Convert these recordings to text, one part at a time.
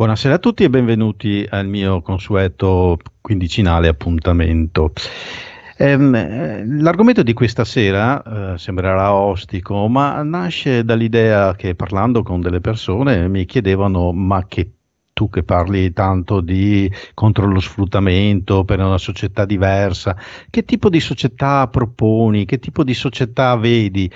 Buonasera a tutti e benvenuti al mio consueto quindicinale appuntamento. Ehm, l'argomento di questa sera eh, sembrerà ostico, ma nasce dall'idea che parlando con delle persone mi chiedevano ma che tu che parli tanto di contro lo sfruttamento per una società diversa, che tipo di società proponi, che tipo di società vedi?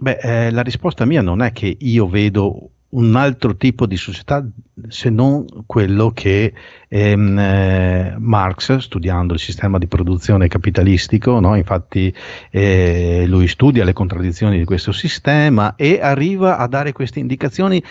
Beh, eh, la risposta mia non è che io vedo un altro tipo di società se non quello che ehm, eh, Marx, studiando il sistema di produzione capitalistico, no? infatti eh, lui studia le contraddizioni di questo sistema e arriva a dare queste indicazioni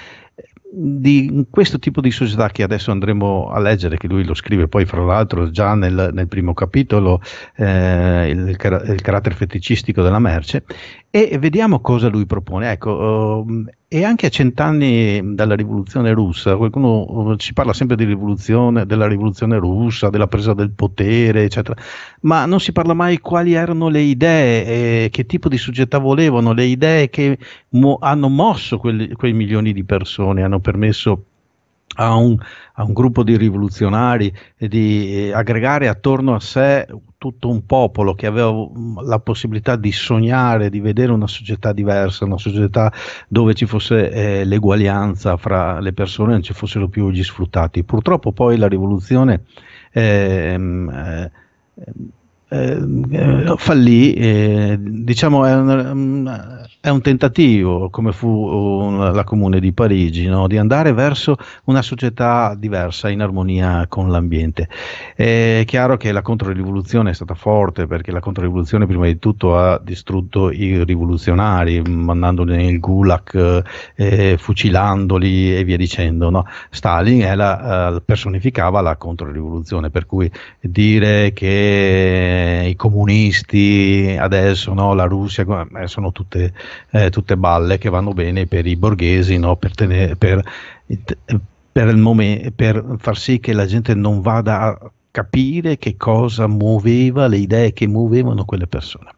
di questo tipo di società che adesso andremo a leggere, che lui lo scrive poi fra l'altro già nel, nel primo capitolo, eh, il, il, carattere feticistico della merce, e vediamo cosa lui propone. Ecco, uh, e anche a cent'anni dalla rivoluzione russa, qualcuno uh, ci parla sempre di rivoluzione, della rivoluzione russa, della presa del potere, eccetera, ma non si parla mai quali erano le idee, eh, che tipo di società volevano, le idee che mo- hanno mosso quelli, quei milioni di persone, hanno permesso a un, a un, gruppo di rivoluzionari e di eh, aggregare attorno a sé tutto un popolo che aveva la possibilità di sognare, di vedere una società diversa, una società dove ci fosse eh, l'eguaglianza fra le persone non ci fossero più gli sfruttati. Purtroppo poi la rivoluzione ehm, eh, eh, fallì, eh, diciamo è un, è un, tentativo, come fu la Comune di Parigi, no? di andare verso una società diversa, in armonia con l'ambiente. È chiaro che la controrivoluzione è stata forte, perché la controrivoluzione prima di tutto ha distrutto i rivoluzionari, mandandoli nel gulag, eh, fucilandoli e via dicendo. No? Stalin la, uh, personificava la controrivoluzione, per cui dire che eh, i comunisti, adesso no, la Russia, eh, sono tutte, eh, tutte, balle che vanno bene per i borghesi, no, per, tenere, per, per, momen- per far sì che la gente non vada a capire che cosa muoveva, le idee che muovevano quelle persone.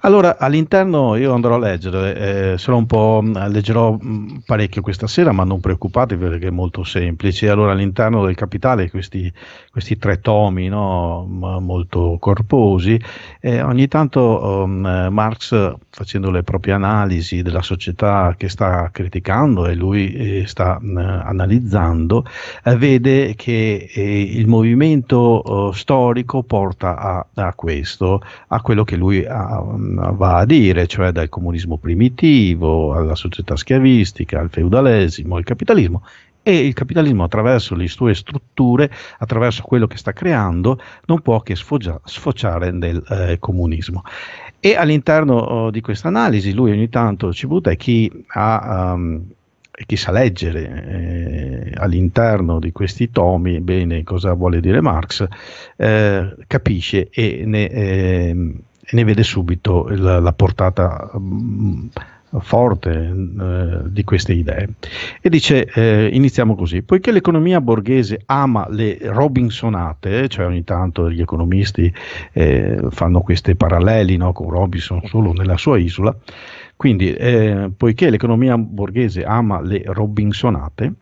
Allora, all'interno io andrò a leggere, eh, sarò un po', leggerò mm, parecchio questa sera, ma non preoccupatevi perché è molto semplice. Allora, all'interno del capitale, questi, questi tre tomi no, molto corposi, eh, ogni tanto um, Marx, facendo le proprie analisi della società che sta criticando e lui eh, sta uh, analizzando, eh, vede che eh, il movimento uh, storico porta a, a, questo, a quello che lui ha, va a dire, cioè dal comunismo primitivo alla società schiavistica, al feudalesimo, al capitalismo e il capitalismo attraverso le sue strutture, attraverso quello che sta creando, non può che sfogia, sfociare nel eh, comunismo. E all'interno oh, di questa analisi lui ogni tanto ci butta e chi ha um, chi sa leggere eh, all'interno di questi tomi bene cosa vuole dire Marx, eh, capisce e ne, eh, ne, vede subito la, la portata mh, mm, forte eh, di queste idee. E dice, eh, iniziamo così, poiché l'economia borghese ama le Robinsonate, cioè ogni tanto gli economisti eh, fanno questi paralleli no, con Robinson solo nella sua isola, quindi, eh, poiché l'economia borghese ama le Robinsonate,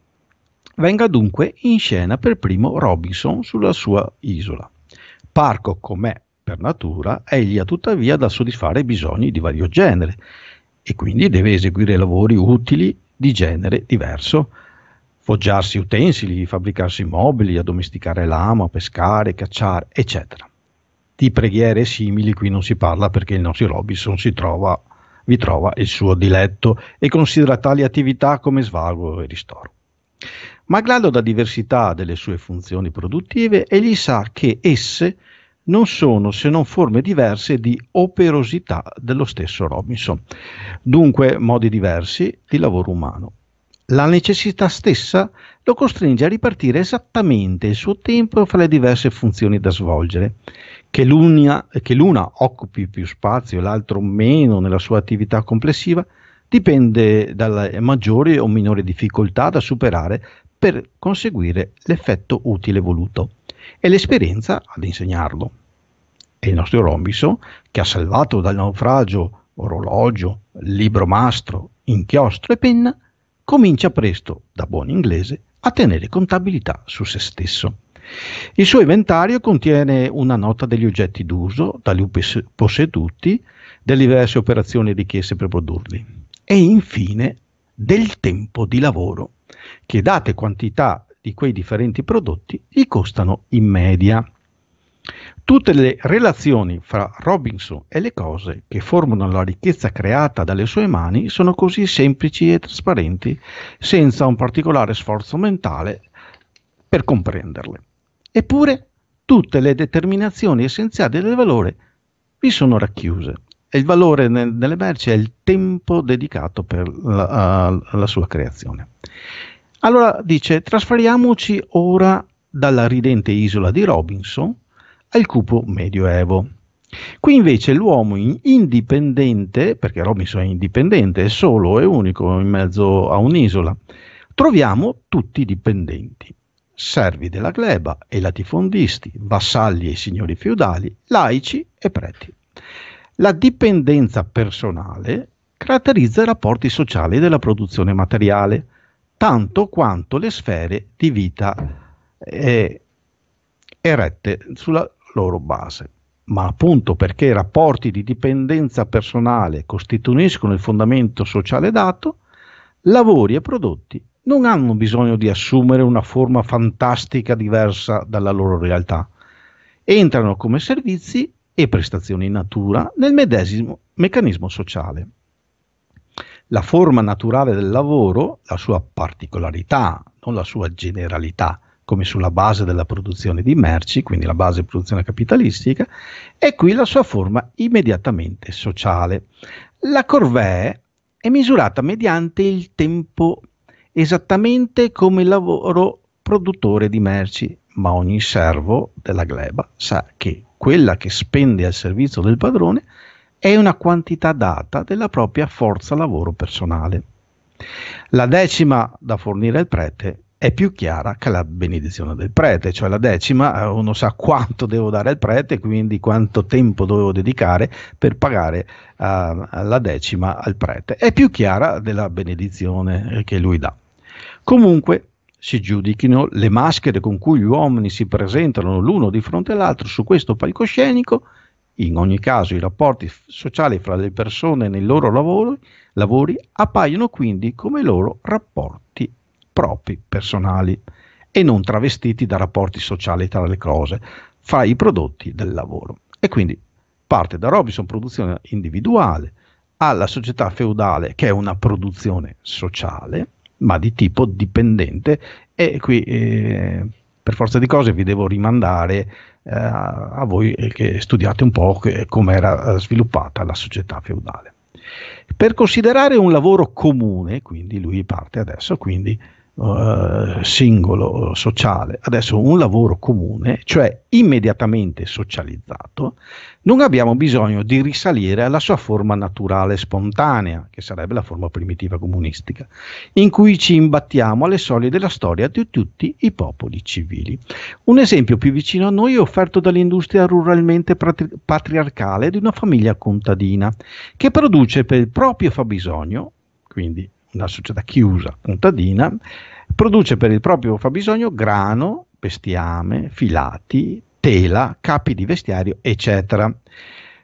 venga dunque in scena per primo Robinson sulla sua isola. Parco com'è per natura, egli ha tuttavia da soddisfare bisogni di vario genere e quindi deve eseguire lavori utili di genere diverso, foggiarsi utensili, fabbricarsi mobili, addomesticare l'amo, pescare, cacciare, eccetera. Di preghiere simili qui non si parla perché il nostro Robinson si trova vi trova il suo diletto e considera tali attività come svago e ristoro. Malgrado la diversità delle sue funzioni produttive, egli sa che esse non sono se non forme diverse di operosità dello stesso Robinson, dunque modi diversi di lavoro umano. La necessità stessa lo costringe a ripartire esattamente il suo tempo fra le diverse funzioni da svolgere che l'una, che l'una occupi più spazio e l'altro meno nella sua attività complessiva dipende dalle maggiori o minori difficoltà da superare per conseguire l'effetto utile voluto. È l'esperienza ad insegnarlo. E il nostro Robinson, che ha salvato dal naufragio orologio, libro mastro, inchiostro e penna, comincia presto, da buon inglese, a tenere contabilità su se stesso. Il suo inventario contiene una nota degli oggetti d'uso da lui posseduti, delle diverse operazioni richieste per produrli e infine del tempo di lavoro che date quantità di quei differenti prodotti gli costano in media. Tutte le relazioni fra Robinson e le cose che formano la ricchezza creata dalle sue mani sono così semplici e trasparenti, senza un particolare sforzo mentale per comprenderle. Eppure tutte le determinazioni essenziali del valore vi sono racchiuse e il valore nelle merci è il tempo dedicato per la, la sua creazione. Allora dice, trasferiamoci ora dalla ridente isola di Robinson al cupo medioevo. Qui invece l'uomo indipendente, perché Robinson è indipendente, è solo e unico in mezzo a un'isola, troviamo tutti dipendenti servi della gleba e latifondisti, vassalli e signori feudali, laici e preti. La dipendenza personale caratterizza i rapporti sociali della produzione materiale, tanto quanto le sfere di vita eh, erette sulla loro base. Ma appunto perché i rapporti di dipendenza personale costituiscono il fondamento sociale dato, lavori e prodotti non hanno bisogno di assumere una forma fantastica diversa dalla loro realtà. Entrano come servizi e prestazioni in natura nel medesimo meccanismo sociale. La forma naturale del lavoro, la sua particolarità, non la sua generalità, come sulla base della produzione di merci, quindi la base di produzione capitalistica, è qui la sua forma immediatamente sociale. La corvée è misurata mediante il tempo esattamente come il lavoro produttore di merci, ma ogni servo della gleba sa che quella che spende al servizio del padrone è una quantità data della propria forza lavoro personale. La decima da fornire al prete è più chiara che la benedizione del prete, cioè la decima, eh, uno sa quanto devo dare al prete, quindi quanto tempo dovevo dedicare per pagare uh, la decima al prete. È più chiara della benedizione che lui dà. Comunque si giudichino le maschere con cui gli uomini si presentano l'uno di fronte all'altro su questo palcoscenico, in ogni caso i rapporti sociali fra le persone nei loro lavori, lavori appaiono quindi come loro rapporti propri, personali, e non travestiti da rapporti sociali tra le cose, fra i prodotti del lavoro. E quindi parte da Robinson produzione individuale alla società feudale che è una produzione sociale, ma di tipo dipendente e qui eh, per forza di cose vi devo rimandare eh, a voi che studiate un po' come era sviluppata la società feudale. Per considerare un lavoro comune, quindi lui parte adesso, quindi uh, singolo, sociale, adesso un lavoro comune, cioè immediatamente socializzato, non abbiamo bisogno di risalire alla sua forma naturale spontanea, che sarebbe la forma primitiva comunistica, in cui ci imbattiamo alle soglie della storia di tutti i popoli civili. Un esempio più vicino a noi è offerto dall'industria ruralmente patriarcale di una famiglia contadina, che produce per il proprio fabbisogno, quindi una società chiusa, contadina, produce per il proprio fabbisogno grano, bestiame, filati, tela, capi di vestiario, eccetera.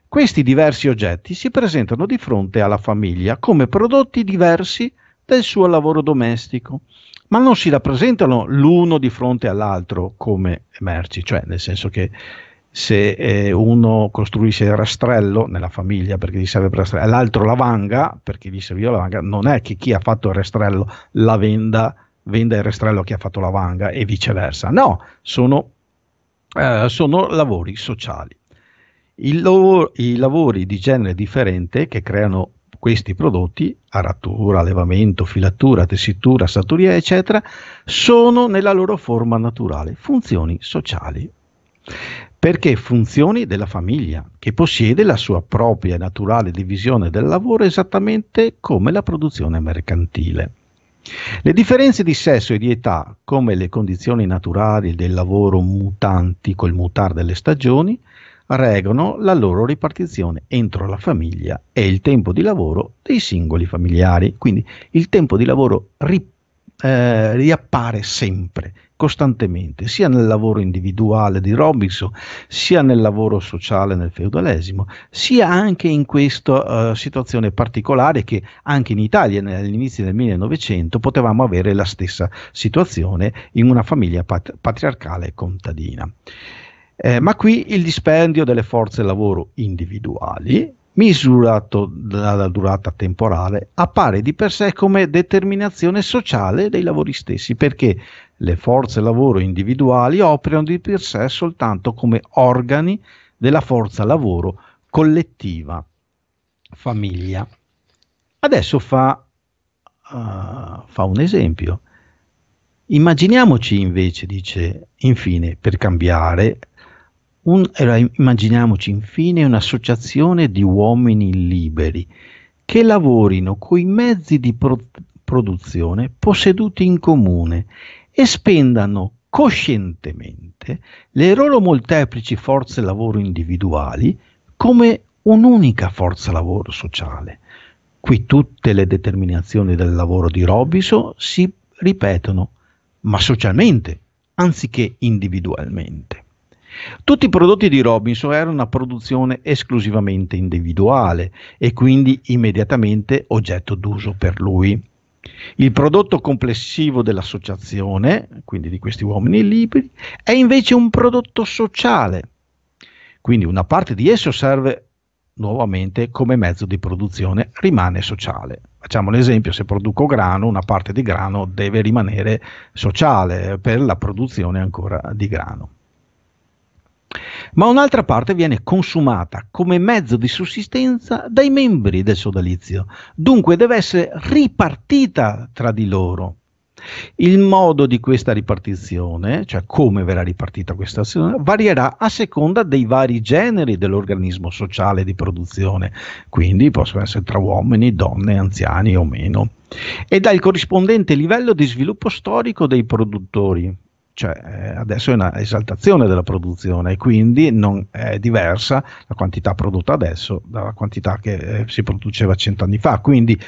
Questi diversi oggetti si presentano di fronte alla famiglia come prodotti diversi del suo lavoro domestico, ma non si rappresentano l'uno di fronte all'altro come merci, cioè nel senso che se eh, uno costruisce il rastrello nella famiglia perché gli serve per rastrello l'altro la vanga perché gli serviva la vanga, non è che chi ha fatto il rastrello la venda, venda il rastrello a chi ha fatto la vanga e viceversa. No, sono, eh, sono lavori sociali. Lavoro, I lavori di genere differente che creano questi prodotti, aratura, allevamento, filatura, tessitura, saturia, eccetera, sono nella loro forma naturale, funzioni sociali perché funzioni della famiglia, che possiede la sua propria naturale divisione del lavoro esattamente come la produzione mercantile. Le differenze di sesso e di età, come le condizioni naturali del lavoro mutanti col mutare delle stagioni, reggono la loro ripartizione entro la famiglia e il tempo di lavoro dei singoli familiari. Quindi il tempo di lavoro ri- eh, riappare sempre, costantemente, sia nel lavoro individuale di Robinson, sia nel lavoro sociale nel feudalesimo, sia anche in questa uh, situazione particolare che anche in Italia all'inizio del 1900 potevamo avere la stessa situazione in una famiglia pat- patriarcale contadina. Eh, ma qui il dispendio delle forze lavoro individuali misurato dalla durata temporale, appare di per sé come determinazione sociale dei lavori stessi, perché le forze lavoro individuali operano di per sé soltanto come organi della forza lavoro collettiva, famiglia. Adesso fa, uh, fa un esempio. Immaginiamoci invece, dice, infine, per cambiare, un, immaginiamoci infine un'associazione di uomini liberi che lavorino coi mezzi di pro- produzione posseduti in comune e spendano coscientemente le loro molteplici forze lavoro individuali come un'unica forza lavoro sociale. Qui tutte le determinazioni del lavoro di Robinson si ripetono, ma socialmente, anziché individualmente. Tutti i prodotti di Robinson erano una produzione esclusivamente individuale e quindi immediatamente oggetto d'uso per lui. Il prodotto complessivo dell'associazione, quindi di questi uomini liberi, è invece un prodotto sociale. Quindi una parte di esso serve nuovamente come mezzo di produzione, rimane sociale. Facciamo l'esempio, se produco grano, una parte di grano deve rimanere sociale per la produzione ancora di grano ma un'altra parte viene consumata come mezzo di sussistenza dai membri del sodalizio, dunque deve essere ripartita tra di loro. Il modo di questa ripartizione, cioè come verrà ripartita questa azione, varierà a seconda dei vari generi dell'organismo sociale di produzione, quindi possono essere tra uomini, donne, anziani o meno, e dal corrispondente livello di sviluppo storico dei produttori, cioè eh, adesso è una esaltazione della produzione e quindi non è diversa la quantità prodotta adesso dalla quantità che eh, si produceva cent'anni fa. Quindi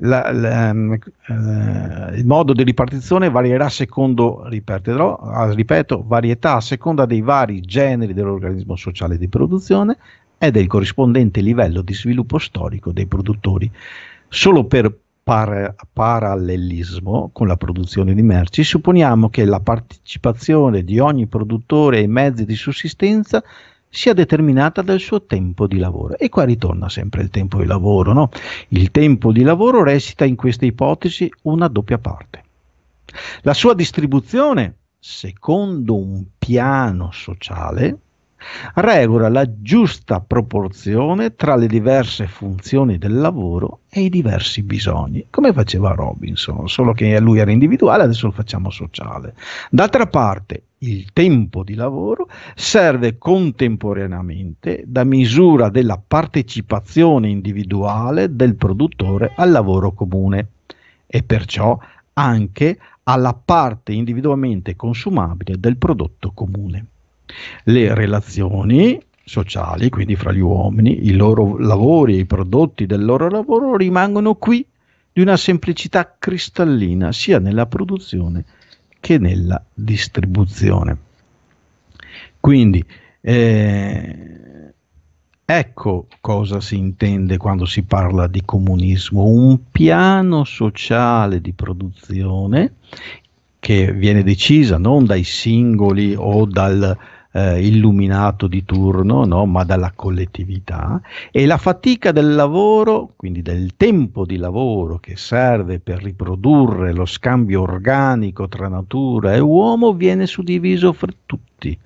la, la, ehm, eh, il modo di ripartizione varierà secondo, ripeterò, ah, ripeto, varietà a seconda dei vari generi dell'organismo sociale di produzione e del corrispondente livello di sviluppo storico dei produttori. Solo per par- parallelismo con la produzione di merci, supponiamo che la partecipazione di ogni produttore ai mezzi di sussistenza sia determinata dal suo tempo di lavoro. E qua ritorna sempre il tempo di lavoro. No? Il tempo di lavoro recita in questa ipotesi una doppia parte. La sua distribuzione, secondo un piano sociale, regola la giusta proporzione tra le diverse funzioni del lavoro e i diversi bisogni, come faceva Robinson, solo che lui era individuale, adesso lo facciamo sociale. D'altra parte, il tempo di lavoro serve contemporaneamente da misura della partecipazione individuale del produttore al lavoro comune e perciò anche alla parte individualmente consumabile del prodotto comune. Le relazioni sociali, quindi fra gli uomini, i loro lavori e i prodotti del loro lavoro rimangono qui di una semplicità cristallina sia nella produzione che nella distribuzione. Quindi eh, ecco cosa si intende quando si parla di comunismo, un piano sociale di produzione che viene decisa non dai singoli o dal eh, illuminato di turno, no? ma dalla collettività e la fatica del lavoro, quindi del tempo di lavoro che serve per riprodurre lo scambio organico tra natura e uomo, viene suddiviso fra tutti.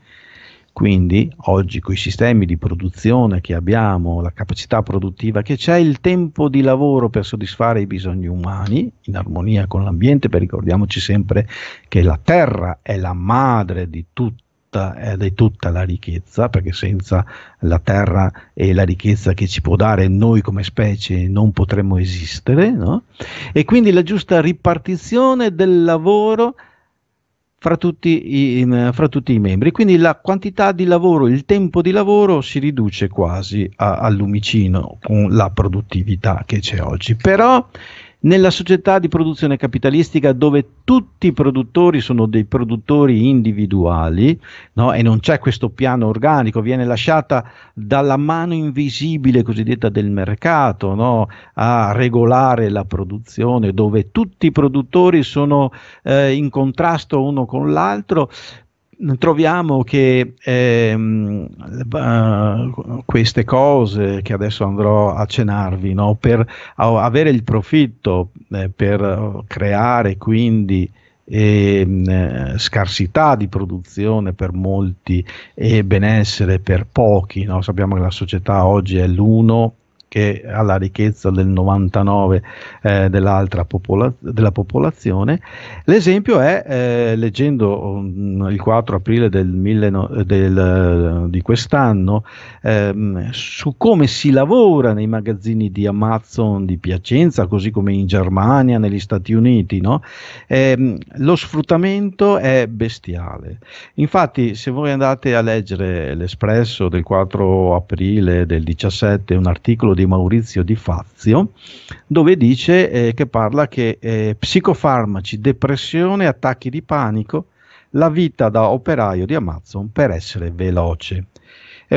Quindi oggi con i sistemi di produzione che abbiamo, la capacità produttiva che c'è, il tempo di lavoro per soddisfare i bisogni umani in armonia con l'ambiente, perché ricordiamoci sempre che la terra è la madre di tutto tutta, eh, di tutta la ricchezza, perché senza la terra e la ricchezza che ci può dare noi come specie non potremmo esistere, no? e quindi la giusta ripartizione del lavoro fra tutti, i, fra tutti i membri. Quindi la quantità di lavoro, il tempo di lavoro si riduce quasi a, al lumicino con la produttività che c'è oggi. Però nella società di produzione capitalistica dove tutti i produttori sono dei produttori individuali no? e non c'è questo piano organico, viene lasciata dalla mano invisibile cosiddetta del mercato no? a regolare la produzione, dove tutti i produttori sono eh, in contrasto uno con l'altro, troviamo che ehm, uh, queste cose che adesso andrò a cenarvi, no, per avere il profitto, eh, per creare quindi eh, scarsità di produzione per molti e benessere per pochi, no? sappiamo che la società oggi è l'uno che ha la ricchezza del 99 eh, dell'altra popola- della popolazione. L'esempio è, eh, leggendo um, il 4 aprile del mille no- del, di quest'anno, ehm, su come si lavora nei magazzini di Amazon di Piacenza, così come in Germania, negli Stati Uniti, no? ehm, lo sfruttamento è bestiale. Infatti, se voi andate a leggere l'Espresso del 4 aprile del 17, un articolo di di Maurizio Di Fazio, dove dice eh, che parla che eh, psicofarmaci, depressione, attacchi di panico, la vita da operaio di Amazon per essere veloce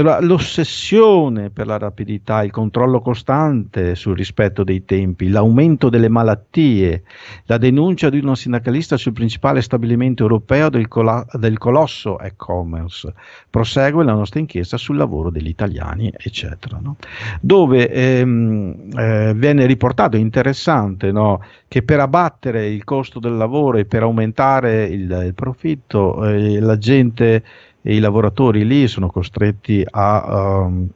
l'ossessione per la rapidità, il controllo costante sul rispetto dei tempi, l'aumento delle malattie, la denuncia di uno sindacalista sul principale stabilimento europeo del, col- del colosso e-commerce, prosegue la nostra inchiesta sul lavoro degli italiani, eccetera. No? Dove ehm, eh, viene riportato, interessante, no? che per abbattere il costo del lavoro e per aumentare il, il profitto, eh, la gente i lavoratori lì sono costretti a, um,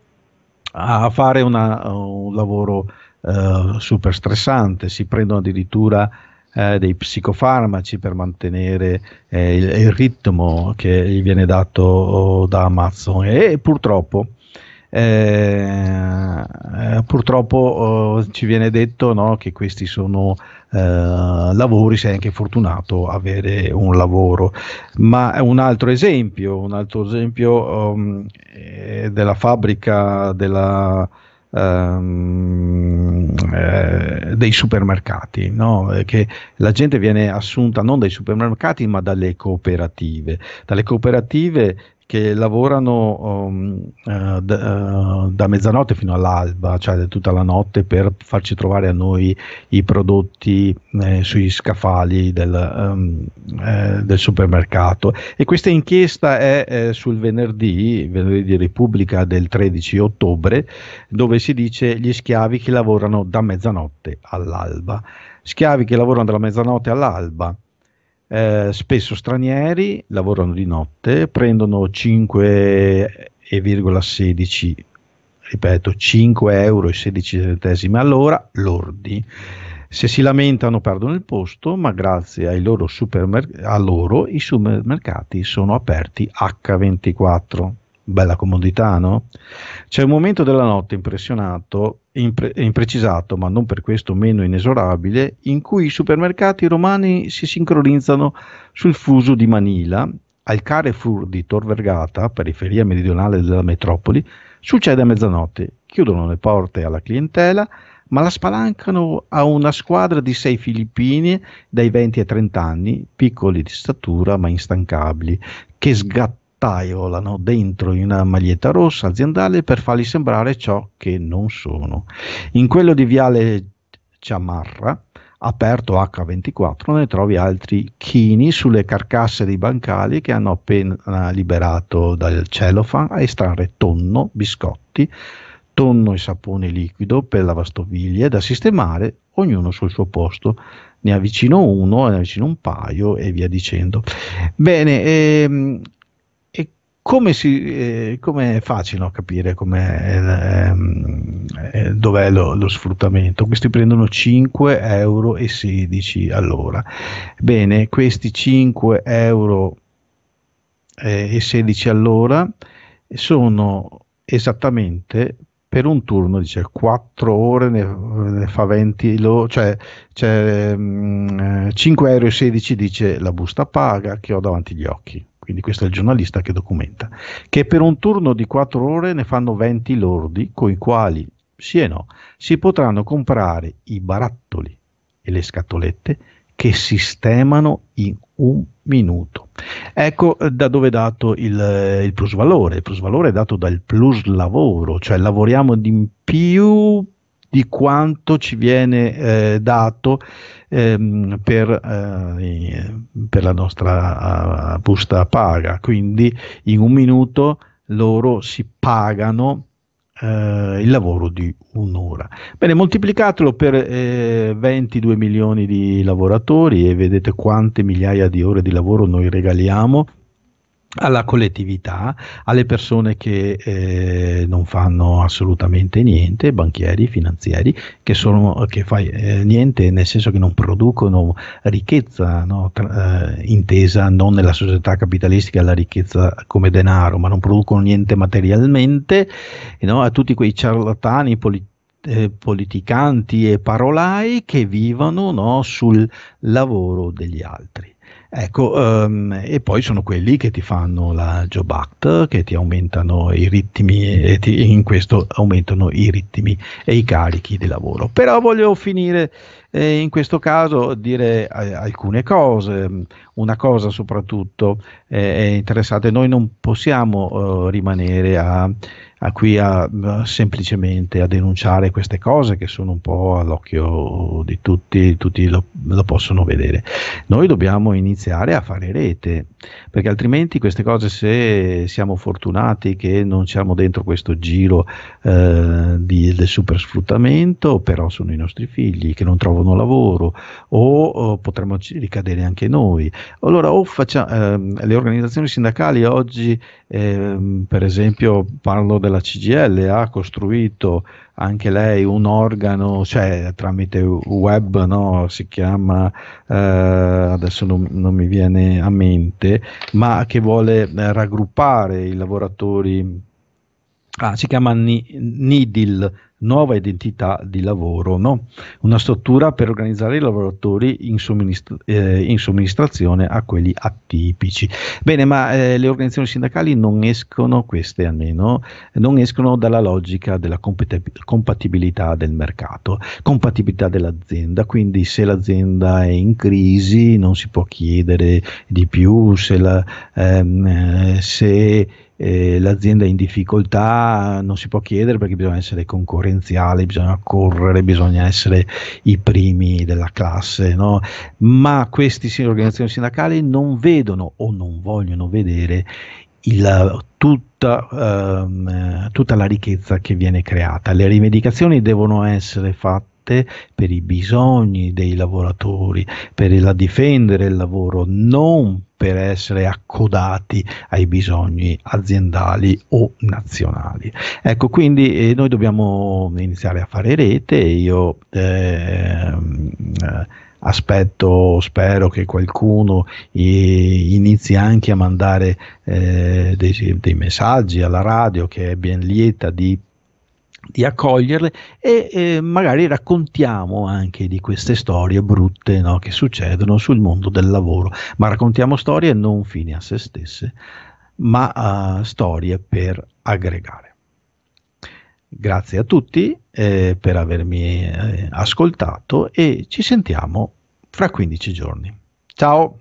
a fare una, un lavoro uh, super stressante, si prendono addirittura eh, dei psicofarmaci per mantenere eh, il, il, ritmo che gli viene dato oh, da Amazon. E purtroppo eh, eh, purtroppo oh, ci viene detto no, che questi sono eh, lavori, sei anche fortunato avere un lavoro. Ma un altro esempio, un altro esempio um, della fabbrica della, um, eh, dei supermercati, no? che la gente viene assunta non dai supermercati ma dalle cooperative. Dalle cooperative che lavorano um, uh, da mezzanotte fino all'alba, cioè tutta la notte per farci trovare a noi i prodotti eh, sui scaffali del, um, eh, del, supermercato. E questa inchiesta è eh, sul venerdì, venerdì di Repubblica del 13 ottobre, dove si dice gli schiavi che lavorano da mezzanotte all'alba. Schiavi che lavorano dalla mezzanotte all'alba eh, spesso stranieri, lavorano di notte, prendono 5,16 ripeto 5 euro 16 centesimi all'ora lordi. Se si lamentano perdono il posto, ma grazie loro supermer- a loro i supermercati sono aperti H24 bella comodità, no? C'è un momento della notte impressionato, impre- imprecisato, ma non per questo meno inesorabile, in cui i supermercati romani si sincronizzano sul fuso di Manila, al Carrefour di Tor Vergata, periferia meridionale della metropoli, succede a mezzanotte, chiudono le porte alla clientela, ma la spalancano a una squadra di sei filippini dai 20 ai 30 anni, piccoli di statura ma instancabili, che sgattano taiolano dentro in una maglietta rossa aziendale per farli sembrare ciò che non sono. In quello di Viale Ciamarra, aperto H24, ne trovi altri chini sulle carcasse dei bancali che hanno appena liberato dal cellophane a estrarre tonno, biscotti, tonno e sapone liquido per lavastoviglie da sistemare, ognuno sul suo posto. Ne avvicino uno, ne avvicino un paio e via dicendo. Bene, ehm, come, si, eh, come è facile no, capire ehm, eh, dov'è lo, lo, sfruttamento? Questi prendono 5,16 euro all'ora. Bene, questi 5,16 euro eh, all'ora sono esattamente per un turno, dice 4 ore ne, ne fa 20, lo, cioè, cioè um, 5,16 euro dice la busta paga che ho davanti agli occhi quindi questo è il giornalista che documenta, che per un turno di 4 ore ne fanno 20 lordi, con i quali, sì e no, si potranno comprare i barattoli e le scatolette che sistemano in un minuto. Ecco eh, da dove è dato il, eh, il plus valore. Il plus valore è dato dal plus lavoro, cioè lavoriamo di più di quanto ci viene eh, dato ehm, per, eh, per, la nostra uh, busta paga. Quindi in un minuto loro si pagano eh, il lavoro di un'ora. Bene, moltiplicatelo per eh, 22 milioni di lavoratori e vedete quante migliaia di ore di lavoro noi regaliamo alla collettività, alle persone che eh, non fanno assolutamente niente, banchieri, finanzieri, che sono che fai eh, niente nel senso che non producono ricchezza, no? Tra, eh, intesa non nella società capitalistica la ricchezza come denaro, ma non producono niente materialmente, no? a tutti quei ciarlatani politici eh, politicanti e parolai che vivono no, sul lavoro degli altri. Ecco, um, e poi sono quelli che ti fanno la Job Act, che ti aumentano i ritmi e ti, in questo aumentano i ritmi e i carichi di lavoro. Però voglio finire eh, in questo caso dire eh, alcune cose. Una cosa soprattutto eh, è interessante, noi non possiamo eh, rimanere a a qui a, semplicemente a denunciare queste cose che sono un po' all'occhio di tutti, tutti lo, lo, possono vedere. Noi dobbiamo iniziare a fare rete, perché altrimenti queste cose, se siamo fortunati che non siamo dentro questo giro eh, di, del supersfruttamento, però sono i nostri figli che non trovano lavoro o, o potremmo ricadere anche noi. Allora o facciamo, eh, le organizzazioni sindacali oggi, eh, per esempio, parlo del della CGL ha costruito anche lei un organo, cioè tramite web, no? si chiama, eh, adesso non, non, mi viene a mente, ma che vuole eh, raggruppare i lavoratori, ah, si chiama NIDIL, nuova identità di lavoro, no? una struttura per organizzare i lavoratori in, somministra- eh, in somministrazione a quelli atipici. Bene, ma eh, le organizzazioni sindacali non escono, queste almeno, non escono dalla logica della compet- compatibilità del mercato, compatibilità dell'azienda, quindi se l'azienda è in crisi non si può chiedere di più, se, la, ehm, eh, se eh, l'azienda è in difficoltà non si può chiedere perché bisogna essere concorrenziali, bisogna correre, bisogna essere i primi della classe, no? ma queste organizzazioni sindacali non vedono o non vogliono vedere il, tutta, ehm, tutta la ricchezza che viene creata. Le rivendicazioni devono essere fatte fatte per i bisogni dei lavoratori, per la difendere il lavoro, non per essere accodati ai bisogni aziendali o nazionali. Ecco, quindi eh, noi dobbiamo iniziare a fare rete. Io eh, aspetto, spero che qualcuno eh, inizi anche a mandare eh, dei, dei messaggi alla radio che è ben lieta di di accoglierle e eh, magari raccontiamo anche di queste storie brutte no, che succedono sul mondo del lavoro, ma raccontiamo storie non fini a se stesse, ma uh, storie per aggregare. Grazie a tutti eh, per avermi eh, ascoltato e ci sentiamo fra 15 giorni. Ciao!